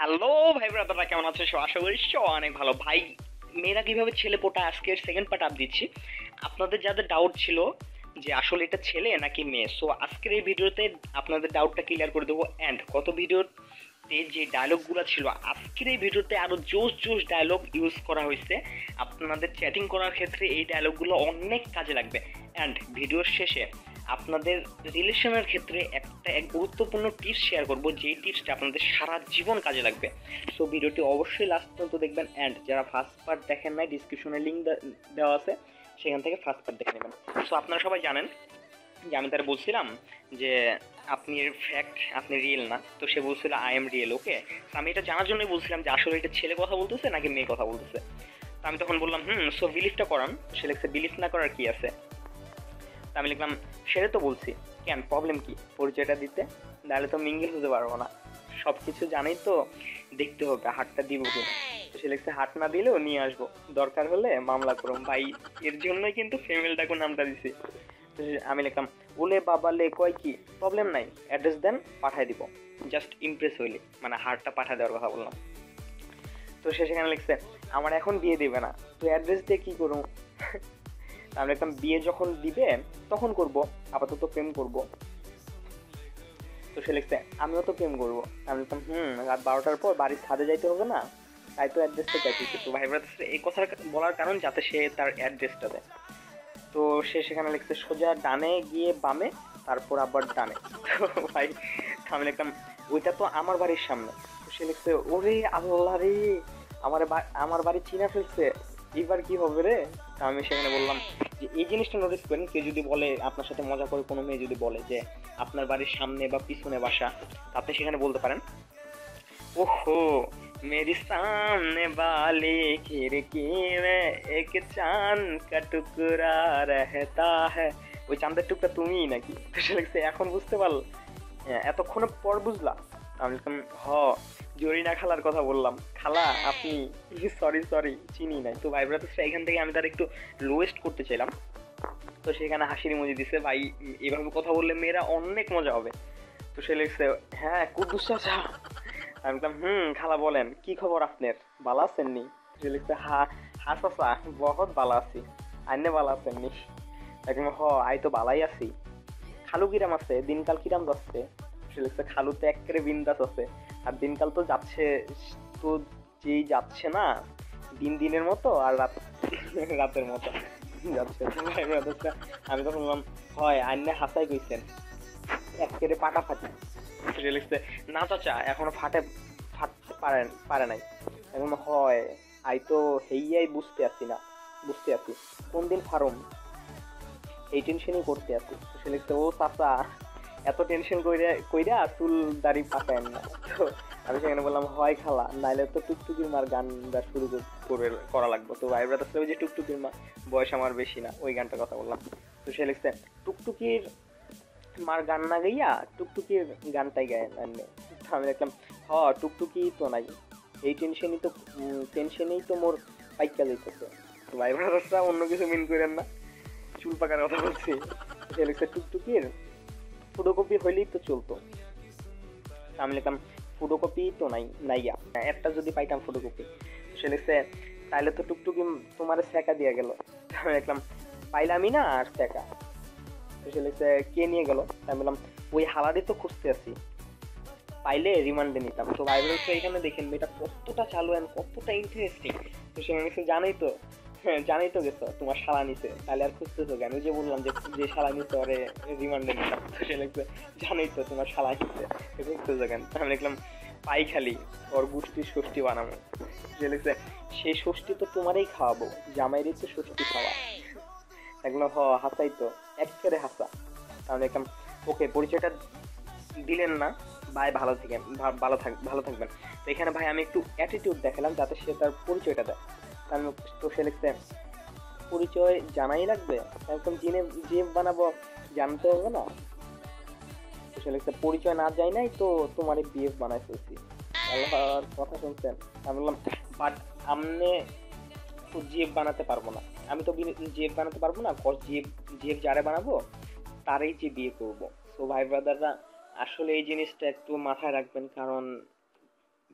Hello ভাই ব্রাদাররা, কেমন আছে? আশা করি অনেক ভালো। ভাই, মেয়েরা কীভাবে ছেলে পোটা আজকের সেকেন্ড পার্ট আপ দিচ্ছি, আপনাদের যাদের ডাউট ছিল যে আসলে এটা ছেলে নাকি মেয়ে, সো আজকের এই ভিডিওতে আপনাদের ডাউটটা ক্লিয়ার করে দেবো অ্যান্ড কত ভিডিওতে যে ডায়লগগুলো ছিল, আজকের এই ভিডিওতে আরও জোস জোস ডায়লগ ইউজ করা হয়েছে। আপনাদের চ্যাটিং করার ক্ষেত্রে এই ডায়লগগুলো অনেক কাজে লাগবে। অ্যান্ড ভিডিওর শেষে আপনাদের রিলেশনের ক্ষেত্রে একটা এক গুরুত্বপূর্ণ টিপস শেয়ার করব, যেই টিপসটা আপনাদের সারা জীবন কাজে লাগবে। সো ভিডিওটি অবশ্যই লাস্ট পর্যন্ত দেখবেন অ্যান্ড যারা ফার্স্ট পার্ট দেখেন নাই ডিসক্রিপশনে লিঙ্ক দেওয়া আছে, সেখান থেকে ফার্স্ট পার্ট দেখে নেবেন। সো আপনারা সবাই জানেন যে আমি তারা বলছিলাম যে আপনি ফ্যাক্ট আপনি রিয়েল না। তো সে বলছিল আই এম রিয়েল ওকে তো আমি এটা জানার জন্যই বলছিলাম যে আসলে এটা ছেলে কথা বলতেছে নাকি মেয়ে কথা বলতেছে? তো আমি তখন বললাম, হুম সো বিলিফটা করান। সে লিখছে বিলিফ না করার কি আছে? তা আমি লিখলাম সেটা তো বলছি। কেন? প্রবলেম কি? পরিচয়টা দিতে? নাহলে তো মিঙ্গেল হতে পারব না। সব কিছু জানাই তো দেখতে হবে হাটটা দিব কি তো সে লিখছে হাট না দিলেও নিয়ে আসব। দরকার হলে মামলা করুন। ভাই, এর জন্যই কিন্তু ফিমেল ডাকু নামটা দিছি। আমি লিখলাম ওলে বাবা লে কয় কি? প্রবলেম নাই। অ্যাড্রেস দেন পাঠাই দিব। জাস্ট ইমপ্রেস হইলে। মানে হারটা পাঠা দেওয়ার কথা বললাম। তো সে সেখানে লিখছে, আমার এখন বিয়ে দিবে না। তো অ্যাড্রেস দিয়ে কি করব আমরা একদম বিয়ে যখন দিবে, তখন করব। আপাতত প্রেম করব। তো সে লিখছে, আমিও তো প্রেম করব। আমি লিখতাম হুম, রাত বারোটার পর বাড়ির ছাদে যাইতে হবে না? তাই তো অ্যাড্রেসটা চাইতেছি তো ভাই ব্রাদার্স এই কথার বলার কারণ যাতে সে তার অ্যাড্রেসটা দেয়। তো সে সেখানে লিখছে, সোজা ডানে গিয়ে বামে, তারপর আবার ডানে। ভাই, আমি লিখতাম ওইটা তো আমার বাড়ির সামনে। তো সে লিখছে, ওরে আল্লাহ রে, আমার আমার বাড়ি চিনা ফেলছে। এবার কি হবে রে? আমি সেখানে বললাম যে এই জিনিসটা নোটিস করেন কেউ যদি বলে আপনার সাথে মজা করে কোনো মেয়ে যদি বলে যে আপনার বাড়ির সামনে বা পিছনে বাসা তা আপনি সেখানে বলতে পারেন ओहो मेरी सामने वाली खिड़की में एक चांद का टुकड़ा रहता है ওই চাঁদের টুকটা তুমিই নাকি তো সে লিখছে এখন বুঝতে পারল হ্যাঁ, এতক্ষণ পর বুঝলা আমি লিখলাম হ জরিনা খালার কথা বললাম। খালা আপনি সরি সরি চিনি নাই। তো ভাই ব্রাদার্স এখান থেকে আমি তার একটু লোয়েস্ট করতে চাইলাম। তো সেখানে হাসির মজি দিছে ভাই এভাবে কথা বললে মেয়েরা অনেক মজা হবে। তো সে লিখছে হ্যাঁ কুদ্দুস চাচা। আমি বললাম হুম খালা বলেন কি খবর আপনার? ভালো আছেন নি সে লিখছে হা হা চাচা বহুত ভালো আছি। আইনে ভালো আছেন নি? একদম হ আই তো ভালাই আছি। খালু কিরাম আছে? দিনকাল কিরাম যাচ্ছে? সে লিখছে খালু তো একেবারে বিন্দাস আছে। আর দিনকাল তো যাচ্ছে, তো যেই যাচ্ছে না, দিন দিনের মতো আর রাত, রাতের মতো যাচ্ছে। আমি তখন বললাম, হয়, আইনে হাসাই কইছেন। একেবারে পাটা ফাটি সে লিখছে না চাচা, এখনও ফাটে, ফাটতে পারে পারে নাই। এখন হয়, আই তো হেইয়াই বুঝতে আছি না, বুঝতে আছি। কোন দিন ফার্ম? এই টেনশনই করতে আছি। তো সে লিখছে ও চাচা এত টেনশন কইরা কইরা চুল দাড়ি পাকায় না। তো আমি সেখানে বললাম, হয় খালা, নাইলে তো টুকটুকির মার গানটা শুরু করে করা লাগবে। তো ভাই ব্রাদার্স ওই যে টুকটুকির মা, বয়স আমার বেশি না, ওই গানটার কথা বললাম। তো সে লিখছে, টুকটুকির মার গান না গাইয়া টুকটুকির গানটাই গায় আমি দেখলাম, হ, টুকটুকি তো নাই। এই টেনশনই তো টেনশনেই তো মোর পাইকা যাইতেছে। ভাই ব্রাদার্সরা অন্য কিছু মিন করেন না। চুল পাকার কথা বলছি। সে লিখছে, টুকটুকির ফটোকপি হইলেই তো চলতো। আমি লিখলাম ফটোকপি তো নাই, নাইয়া। একটা যদি পাইতাম ফটোকপি সে লিখছে তাহলে তো টুকটুকি তোমার সেকা দিয়ে গেল। আমি লিখলাম, পাইলামই না আর সেকা সে লিখছে, কে নিয়ে গেল? আমি বললাম, ওই হালারই তো খুঁজতে আছি। পাইলে রিমান্ডে নিতাম। তো ভাই এখানে দেখেন মেয়েটা কতটা চালু অ্যান্ড কতটা ইন্টারেস্টিং তো সে জানাই তো হ্যাঁ, জানাই তো গেছো তোমার শালা নিছে। তাহলে আর খুঁজতেছো কেন? যে বললাম যে যে শালা নিছে ওরে রিমান্ডে নিতাম সে লিখছে জানাই তো তোমার শালা নিছে। খুঁজতেছো কেন? আমি লিখলাম পাই খালি ওর গুষ্টির ষষ্ঠী বানাবো। সে লিখছে সেই ষষ্ঠী তো তোমারই খাওয়াবো জামাইরই তো ষষ্ঠী খাওয়া। এগুলো হ হাসাই তো একেবারে হাসা। তাহলে একদম ওকে পরিচয়টা দিলেন না ভাই ভালো থাকেন ভালো থাক ভালো থাকবেন। তো এখানে ভাই আমি একটু অ্যাটিটিউড দেখালাম যাতে সে তার পরিচয়টা দেয়। আমি সে লিখছে পরিচয় জানাই লাগবে। একদম জিনে, জিম বানাবো, জানতে হবে না। সে লিখছে পরিচয় না যাই নাই, তো তোমার বিএফ বানাই ফেলছি। আল্লাহর কথা শুনছেন? আমি বললাম, বাট আমনে জিএফ বানাতে পারব না। আমি তো জিএফ বানাতে পারব না জিএফ জিএফ যারে বানাবো, তারই যে বিয়ে করব। তো ভাই ব্রাদাররা আসলে এই জিনিসটা একটু মাথায় রাখবেন, কারণ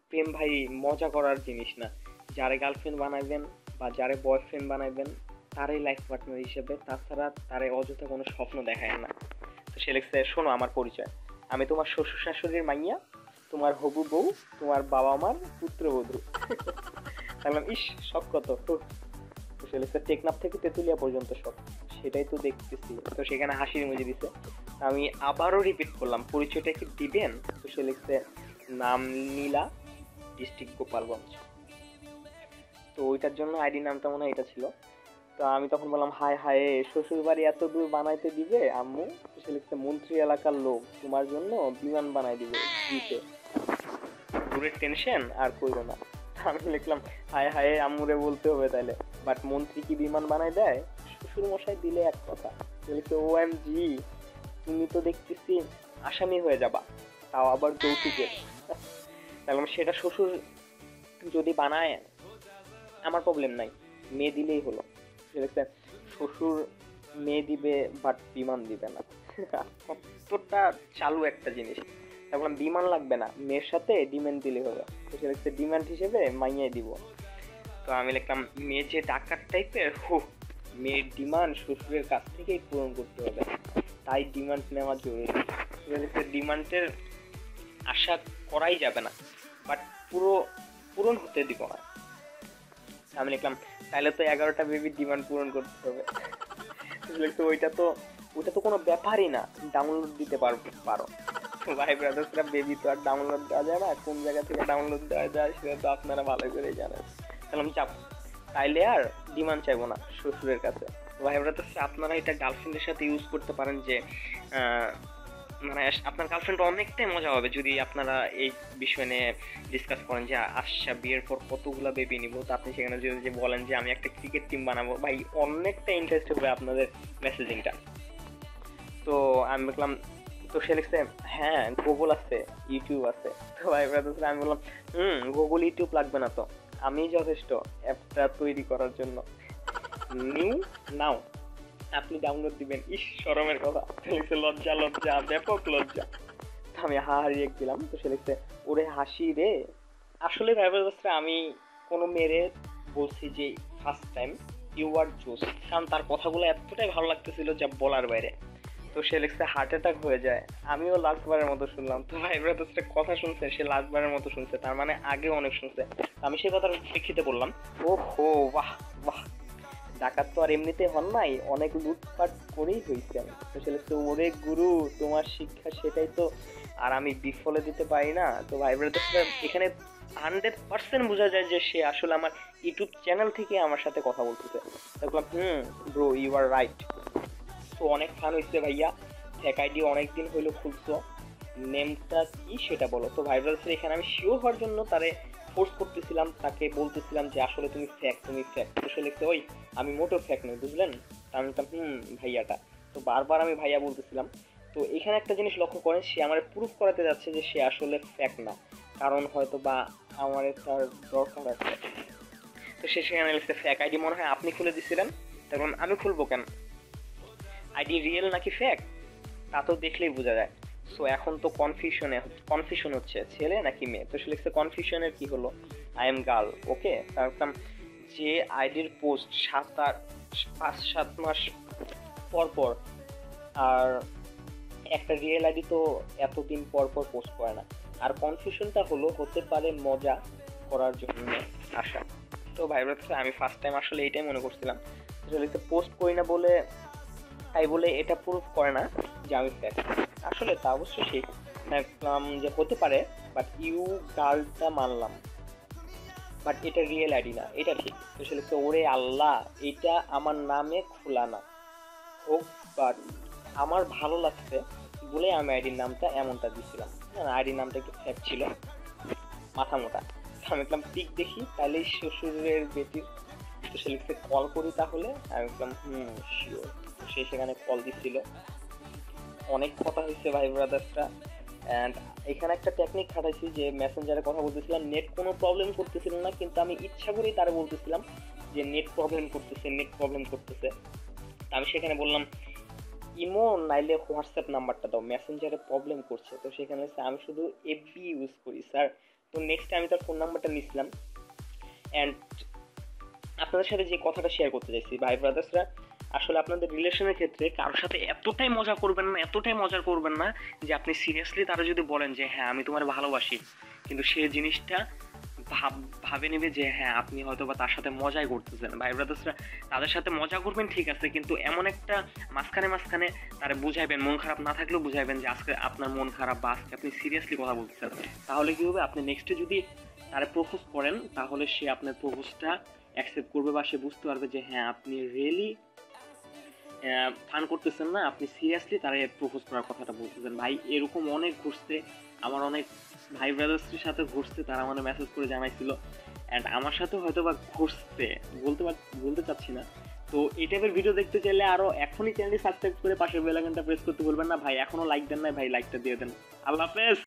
প্রেম ভাই মজা করার জিনিস না। যারে গার্লফ্রেন্ড বানাইবেন বা যারে বয়ফ্রেন্ড বানাইবেন, তারই লাইফ পার্টনার হিসেবে, তাছাড়া তারে অযথা কোনো স্বপ্ন দেখায় না। তো সে লিখছে, শোনো আমার পরিচয়। আমি তোমার শ্বশুর শাশুড়ির মাইয়া, তোমার হবু বউ, তোমার বাবা মার পুত্রবধূ। বললাম ইস সব কত? সে লিখছে, টেকনাফ থেকে তেঁতুলিয়া পর্যন্ত সব সেটাই তো দেখতেছি। তো সেখানে হাসির মুজে দিছে। আমি আবারও রিপিট করলাম, পরিচয়টা কি দিবেন? তো সে লিখছে, নাম নীলা ডিস্ট্রিক্ট গোপালগঞ্জ। তো ওইটার জন্য আইডি নামটা মনে হয় এটা ছিল। তো আমি তখন বললাম, হায় হায় শ্বশুর বাড়ি এত দূর বানাইতে দিবে? আম্মু, সে লিখছে, মন্ত্রী এলাকার লোক, তোমার জন্য বিমান বানাই দিবে দিতে দূরের টেনশন আর করব না। আমি লিখলাম, হায় হায় আম্মুরে বলতে হবে তাহলে বাট মন্ত্রী কি বিমান বানাই দেয়? শ্বশুর মশাই দিলে এক কথা। লিখছে ও এম জি তুমি তো দেখতেছি আসামি হয়ে যাবা। তাও আবার যৌতুকের। তাহলে সেটা শ্বশুর যদি বানায় আমার প্রবলেম নাই। মেয়ে দিলেই হলো। দেখছে শ্বশুর মেয়ে দিবে বাট বিমান দিবে না। কতটা চালু একটা জিনিস। তারপর বিমান লাগবে না। মেয়ের সাথে ডিমান্ড দিলে হবে। তো সে ডিমান্ড হিসেবে মাইয়াই দিব। তো আমি লিখলাম মেয়ে যে ডাকাত টাইপের হু, মেয়ের ডিমান্ড শ্বশুরের কাছ থেকেই পূরণ করতে হবে। তাই ডিমান্ড নেওয়া জরুরি। ডিমান্ডের আশা করাই যাবে না। বাট পুরো, পূরণ হতে দিব না। আমি লিখলাম, তাহলে তো এগারোটা বেবির ডিমান্ড পূরণ করতে হবে। তো, ওইটা তো ওইটা তো কোনো ব্যাপারই না। ডাউনলোড দিতে পারব পারো। ভাই ব্রাদার্সরা বেবি তো আর ডাউনলোড দেওয়া যায় না, কোন জায়গা থেকে ডাউনলোড দেওয়া যায় সেটা তো আপনারা ভালো করেই জানেন। তাহলে চাপ, তাইলে আর ডিমান্ড চাইব না শ্বশুরের কাছে। ভাই ব্রাদার্স, আপনারা এটা গার্লফ্রেন্ডের সাথে ইউজ করতে পারেন যে মানে আপনার গার্লফ্রেন্ড অনেকটাই মজা হবে যদি আপনারা এই বিষয় নিয়ে ডিসকাস করেন যে আচ্ছা বিয়ের পর কতগুলো বেবি নিব? তো আপনি সেখানে যদি যে বলেন যে, আমি একটা ক্রিকেট টিম বানাবো, ভাই, অনেকটা ইন্টারেস্ট হবে আপনাদের মেসেজিংটা তো আমি দেখলাম তো সে লিখছে হ্যাঁ গুগল আছে ইউটিউব আছে। তো ভাই ব্রাদার্স আমি বললাম, হুম গুগল ইউটিউব লাগবে না তো। আমি যথেষ্ট অ্যাপটা তৈরি করার জন্য। New, now. আপনি ডাউনলোড দিবেন। ইস সরমের কথা। লিখছে, লজ্জা লজ্জা, ব্যাপক লজ্জা। আমি হা হারিয়ে দিলাম, তো সে ওরে হাসি রে। আসলে ভাইবাসরা আমি কোনো মেরে বলছি যে ফার্স্ট টাইম ইউ আর জোস কারণ তার কথাগুলো এতটাই ভালো লাগতেছিল যা বলার বাইরে। তো সে লিখছে হার্ট অ্যাটাক হয়ে যায়। আমিও লাস্টবারের মতো শুনলাম। তো ভাই ব্রাদার্সটা কথা শুনছে, সে লাস্টবারের মতো শুনছে, তার মানে আগে অনেক শুনছে। আমি সেই কথার প্রেক্ষিতে বললাম ও হো বাহ বাহ। ডাকাত তো আর এমনিতে হন নাই, অনেক লুটপাট করেই হয়েছেন তো সে লিখছে ওরে গুরু, তোমার শিক্ষা সেটাই তো, আর আমি বিফলে দিতে পারি না। তো ভাই এখানে হান্ড্রেড পার্সেন্ট বোঝা যায় যে সে আসলে আমার ইউটিউব চ্যানেল থেকে আমার সাথে কথা বলতেছে। দেখলাম hmm bro you are right তো অনেক ফান হয়েছে ভাইয়া। ফ্যাক আইডি অনেক দিন হইল খুলছো। নেমটা কি সেটা বলো। তো ভাইরালসের এখানে আমি শিওর হওয়ার জন্য তারে ফোর্স করতেছিলাম, তাকে বলতেছিলাম যে আসলে তুমি ফ্যাক তুমি ফ্যাক তো সে লিখছে, ওই, আমি মোটো ফ্যাক নই, বুঝলেন? আমি বলতাম, হুম, ভাইয়াটা। তো বারবার আমি ভাইয়া বলতেছিলাম। তো এখানে একটা জিনিস লক্ষ্য করেন, সে আমার প্রুফ করাতে যাচ্ছে যে সে আসলে ফ্যাক না। কারণ হয়তো বা আমার তার দরকার আছে। তো সে সেখানে লিখছে ফ্যাক আইডি মনে হয় আপনি খুলে দিছিলেন? তখন আমি খুলবো কেন? আইডি রিয়েল নাকি ফ্যাক তা তো দেখলেই বোঝা যায়। সো এখন তো কনফিউশনে কনফিউশন হচ্ছে, ছেলে নাকি মেয়ে? তো সে লিখছে কনফিউশনের কি হলো? আই এম গার্ল ওকে তারপর যে আইডির পোস্ট সাত আট পাঁচ, সাত মাস পর পর, আর একটা রিয়েল আইডি তো এতদিন পর পর পোস্ট করে না। আর কনফিউশনটা হলো, হতে পারে মজা করার জন্য আসা। তো ভাই আমি ফার্স্ট টাইম আসলে এইটাই মনে করছিলাম। পোস্ট করি না বলে, তাই বলে এটা প্রুফ করে না যে আমি ফ্যাক আসলে তা অবশ্য ঠিক। দেখলাম যে হতে পারে বাট ইউ গার্লটা মানলাম। বাট এটা রিয়েল আইডি না, এটা ঠিক। তো সে ওরে আল্লাহ, এটা আমার নামে খোলা না। হোক বাট আমার ভালো লাগছে বলে আমি আইডির নামটা এমনটা দিছিলাম। হ্যাঁ আইডির নামটা একটু ফ্যাক ছিল, মাথা মোটা। আমি দেখলাম পিক দেখি, তাহলে শ্বশুরের বেটির তো সে লিখছে কল করি তাহলে? আমি দেখলাম হুম শিওর সে সেখানে কল দিচ্ছিল অনেক কথা হয়েছে ভাই ব্রাদার্সটা অ্যান্ড এখানে একটা টেকনিক খাটাইছি যে মেসেঞ্জারে কথা বলতেছিলাম নেট কোনো প্রবলেম করতেছিল না, কিন্তু আমি ইচ্ছা করেই তারা বলতেছিলাম যে নেট প্রবলেম করতেছে নেট প্রবলেম করতেছে। আমি সেখানে বললাম, ইমো নাইলে হোয়াটসঅ্যাপ নাম্বারটা দাও মেসেঞ্জারে প্রবলেম করছে। তো সেখানে হচ্ছে আমি শুধু এফবি ইউজ করি স্যার তো নেক্সট আমি তার ফোন নাম্বারটা নিছিলাম। অ্যান্ড আপনাদের সাথে যে কথাটা শেয়ার করতে চাইছি, ভাই ব্রাদার্সরা আসলে আপনাদের রিলেশনের ক্ষেত্রে কারোর সাথে এতটাই মজা করবেন না, এতটাই মজা করবেন না যে আপনি সিরিয়াসলি তারা যদি বলেন যে হ্যাঁ আমি তোমার ভালোবাসি। কিন্তু সে জিনিসটা ভাব, ভাবে নেবে যে হ্যাঁ আপনি হয়তো বা তার সাথে মজাই করতেছেন। ভাই ব্রাদার্সরা তাদের সাথে মজা করবেন ঠিক আছে, কিন্তু এমন একটা মাঝখানে মাঝখানে তারা বুঝাইবেন, মন খারাপ না থাকলেও বুঝাইবেন যে, আজকে আপনার মন খারাপ বা আজকে আপনি সিরিয়াসলি কথা বলতেছেন। তাহলে কি হবে? আপনি নেক্সটে যদি তারা প্রপোজ করেন, তাহলে সে আপনার প্রপোজটা অ্যাকসেপ্ট করবে বা সে বুঝতে পারবে যে হ্যাঁ আপনি রিয়েলি ফান করতেছেন না, আপনি সিরিয়াসলি তারা প্রপোজ করার কথাটা বলতেছেন। ভাই, এরকম অনেক ঘুরছে, আমার অনেক ভাই ব্রাদার্সের সাথে ঘুরছে, তারা মানে মেসেজ করে জানাইছিল অ্যান্ড আমার সাথে হয়তো বা ঘুরছে, বলতে বলতে চাচ্ছি না। তো এই টাইপের ভিডিও দেখতে চাইলে আরও এখনই চ্যানেলটি সাবস্ক্রাইব করে পাশের বেল আইকনটা প্রেস করতে বলবেন না। ভাই এখনও লাইক দেন না ভাই লাইকটা দিয়ে দেন। আল্লাহ হাফেজ!